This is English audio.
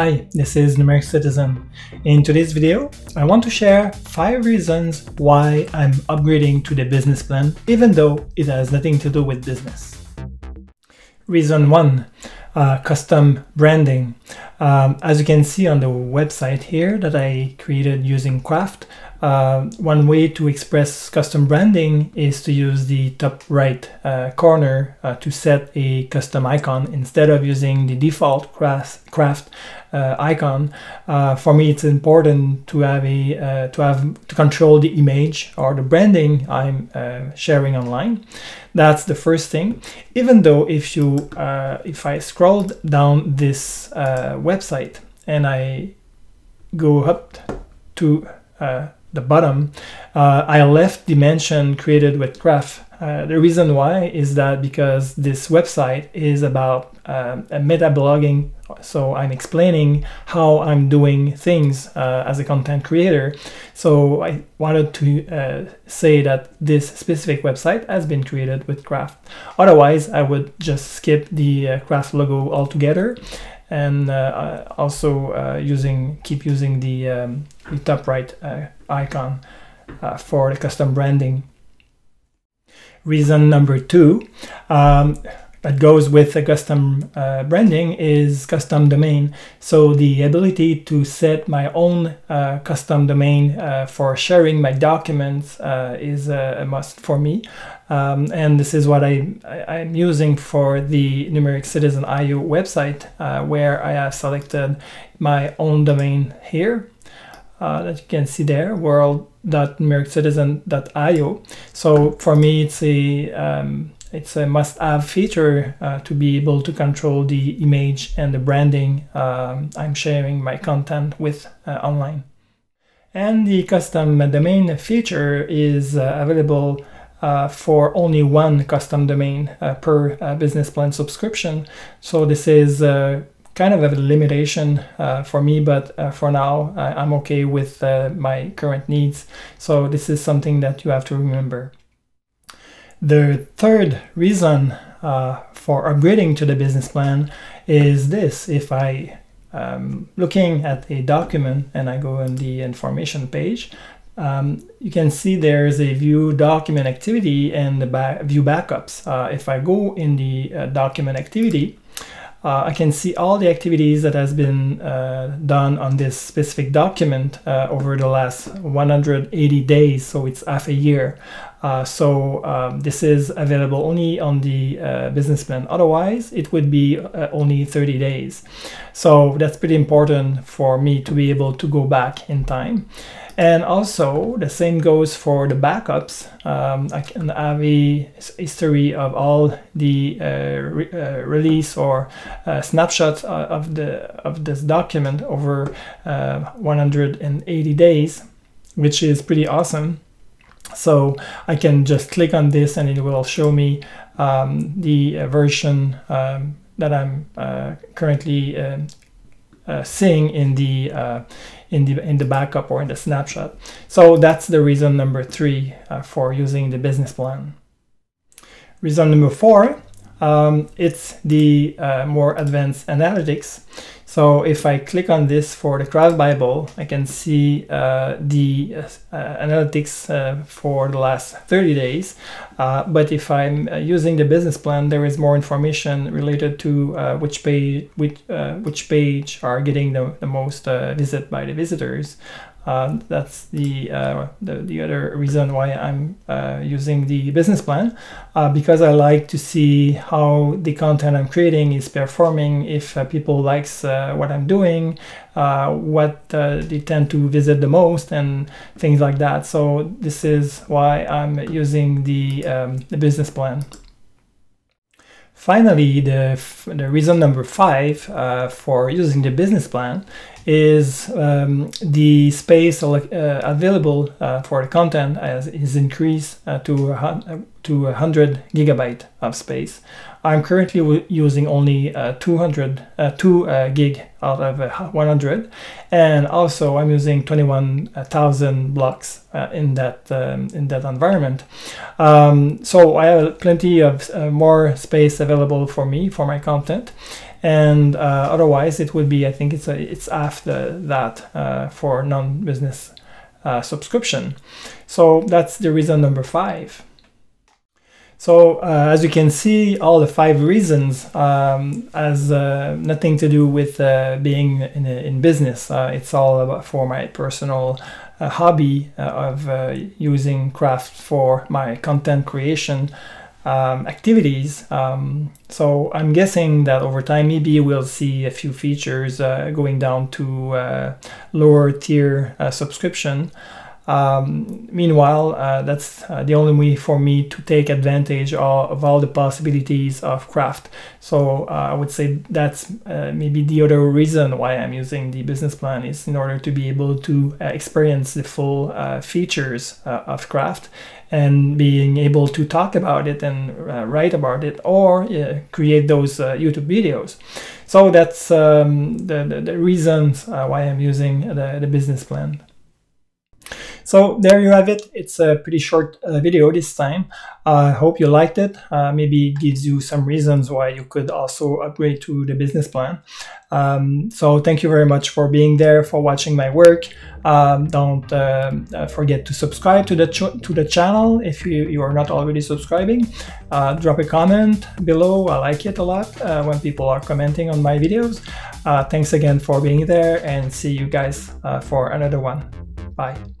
Hi, this is Numeric Citizen. In today's video, I want to share 5 reasons why I'm upgrading to the business plan, even though it has nothing to do with business. Reason 1 uh, Custom branding. Um, as you can see on the website here that I created using Craft, uh, one way to express custom branding is to use the top right uh, corner uh, to set a custom icon instead of using the default craft uh, icon. Uh, for me, it's important to have a uh, to have to control the image or the branding I'm sharing online. That's the first thing. Even though if you if I scroll down this website and I go up to the bottom, uh, I left dimension created with Craft. Uh, the reason why is that because this website is about um, a meta blogging, so I'm explaining how I'm doing things uh, as a content creator. So I wanted to uh, say that this specific website has been created with Craft. Otherwise, I would just skip the uh, Craft logo altogether and uh, also uh, using keep using the, um, the top right uh, icon for the custom branding. Reason number two um, that goes with a custom uh, branding is custom domain. So the ability to set my own uh, custom domain uh, for sharing my documents is a must for me. Um, and this is what I, I, am using for the Numeric Citizen IO website, uh, where I have selected my own domain here. Uh, that you can see there, world.numericcitizen.io. So for me, it's a um, it's a must-have feature uh, to be able to control the image and the branding um, I'm sharing my content with uh, online. And the custom domain feature is uh, available uh, for only one custom domain uh, per uh, business plan subscription. So this is kind of a limitation uh, for me, but uh, for now I'm okay with my current needs. So this is something that you have to remember. The third reason for upgrading to the business plan is this. If I um, looking at a document and I go on the information page, um, you can see there's a view document activity and the view backups. Uh, if I go in the uh, document activity, uh, I can see all the activities that has been uh, done on this specific document uh, over the last 180 days, so it's half a year. Uh, so um, this is available only on the business plan. Otherwise, it would be only 30 days. So that's pretty important for me to be able to go back in time. And also the same goes for the backups. Um, I can have a history of all the uh, re uh, release or uh, snapshots of the of this document over uh, 180 days, which is pretty awesome. So I can just click on this and it will show me um, the uh, version um, that I'm uh, currently seeing in the in the in the backup or in the snapshot. So that's the reason number three uh, for using the business plan. Reason number four, um, it's the uh, more advanced analytics. So if I click on this for the Craft Bible, I can see uh, the uh, analytics uh, for the last 30 days. Uh, but if I'm uh, using the business plan, there is more information related to which page which which page are getting the, the most visit by the visitors. Uh, that's the, uh, the, the other reason why I'm uh, using the business plan uh, because I like to see how the content I'm creating is performing. If uh, people likes uh, what I'm doing, what they tend to visit the most, and things like that. So this is why I'm using the um, the business plan. Finally, the, the reason number five uh, for using the business plan is um, the space uh, available uh, for the content is increased uh, to, to 100 gigabyte of space. I'm currently using only uh, 200, uh, 2 uh, gig out of uh, 100 and also I'm using 21,000 blocks in that um, in that environment. Um, so I have plenty of more space available for me for my content and uh, otherwise it would be I think it's a, it's after that uh, for non-business uh, subscription. So that's the reason number five. So uh, as you can see, all the five reasons um, has uh, nothing to do with uh, being in, in business. It's all about for my personal hobby of using craft for my content creation um, activities. Um, so I'm guessing that over time, maybe we'll see a few features going down to lower tier subscription. Um, meanwhile, uh, that's uh, the only way for me to take advantage of, of all the possibilities of craft. So uh, I would say that's uh, maybe the other reason why I'm using the business plan is in order to be able to uh, experience the full uh, features of craft and being able to talk about it and write about it or create those YouTube videos. So that's um, the, the, the, reasons why I'm using the, the business plan. So there you have it. It's a pretty short uh, video this time. I uh, hope you liked it. Uh, maybe it gives you some reasons why you could also upgrade to the business plan. Um, so thank you very much for being there, for watching my work. Um, don't uh, uh forget to subscribe to the to the channel if you, you are not already subscribing. Uh, drop a comment below. I like it a lot when people are commenting on my videos. thanks again for being there and see you guys for another one. Bye.